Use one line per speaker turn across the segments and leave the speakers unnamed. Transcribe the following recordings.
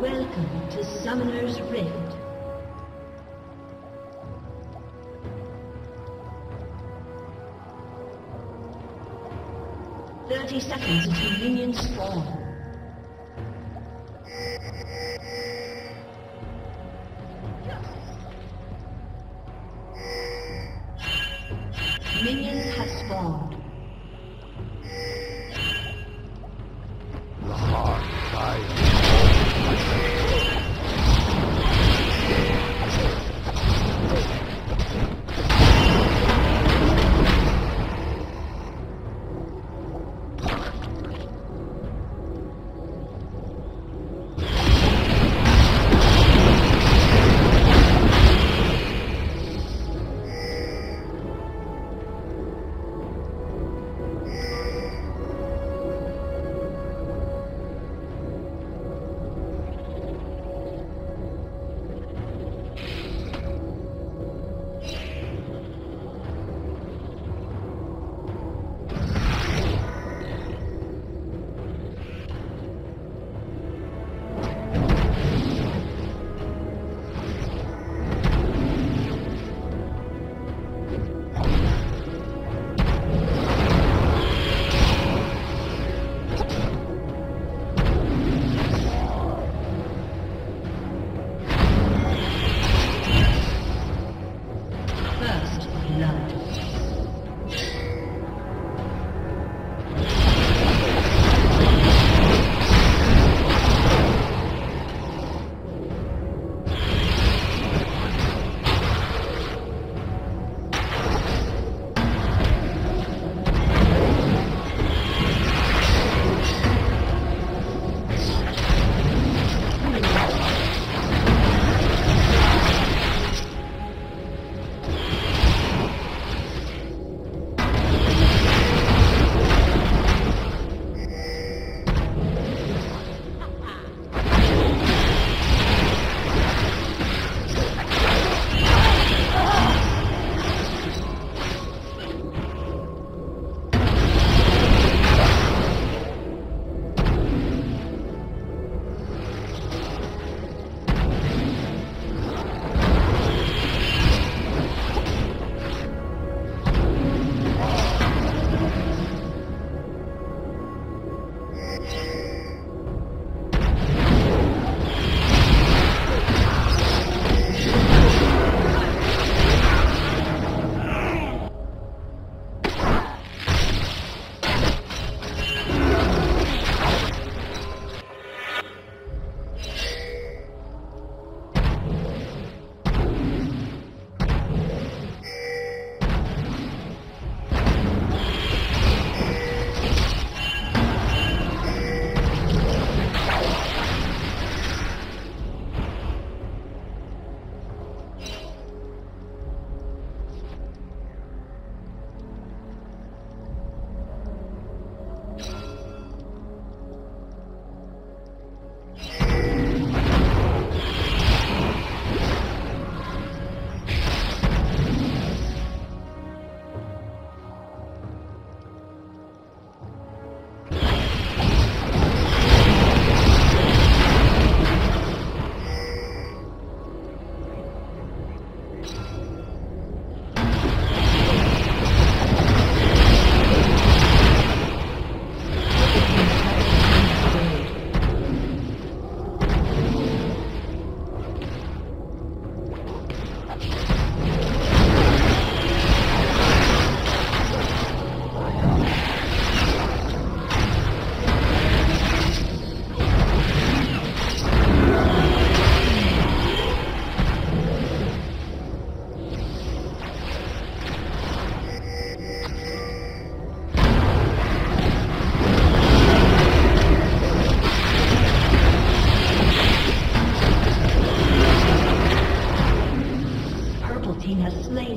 Welcome to Summoner's Rift. Thirty seconds until minions spawn. Minions have spawned.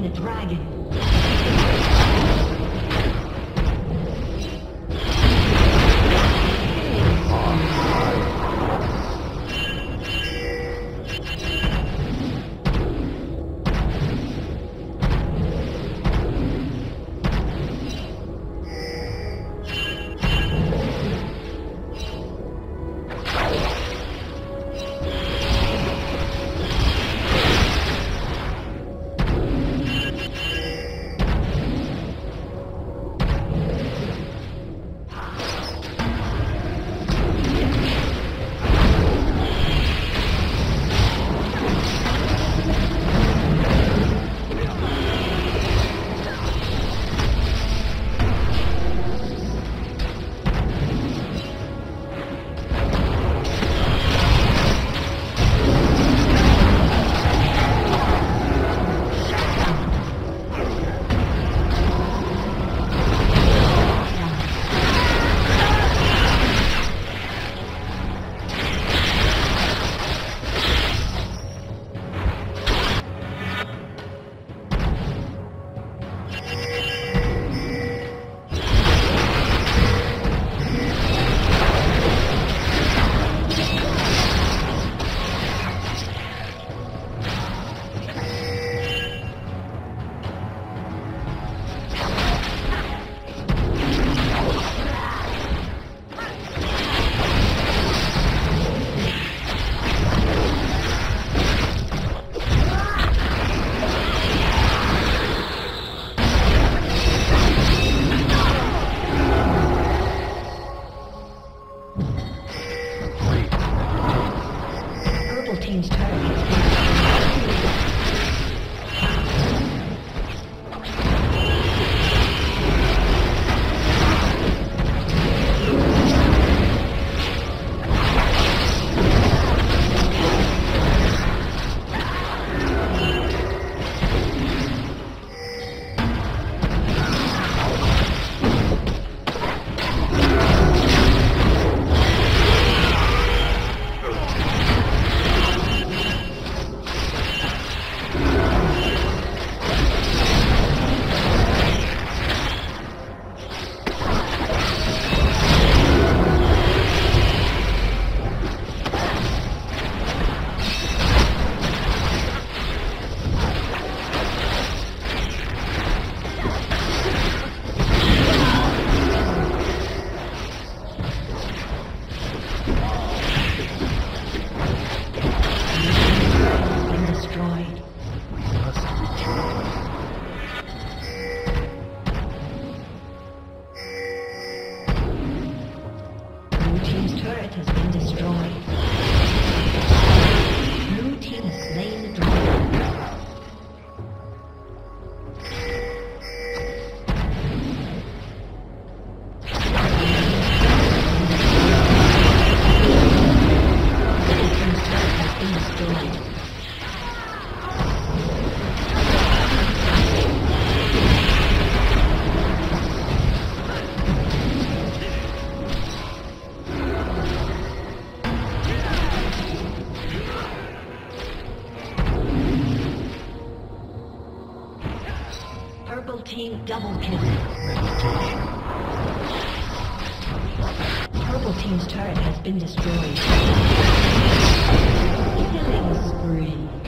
the
dragon. team's turret Double kill.
Meditation.
Purple Team's turret has been destroyed. Killing spree.